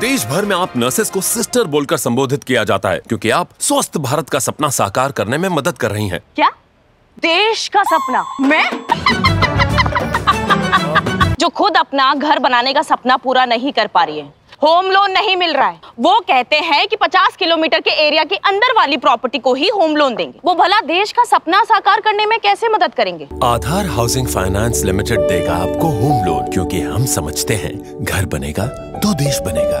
देश भर में आप नर्सेस को सिस्टर बोलकर संबोधित किया जाता है, क्योंकि आप स्वस्थ भारत का सपना साकार करने में मदद कर रही हैं। क्या? देश का सपना? मैं? जो खुद अपना घर बनाने का सपना पूरा नहीं कर पा रही है। होम लोन नहीं मिल रहा है। वो कहते हैं कि 50 किलोमीटर के एरिया के अंदर वाली प्रॉपर्टी को ही होम लोन देंगे। वो भला देश का सपना साकार करने में कैसे मदद करेंगे? आधार हाउसिंग फाइनेंस लिमिटेड देगा आपको होम लोन, क्योंकि हम समझते हैं, घर बनेगा तो देश बनेगा।